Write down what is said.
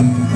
Um,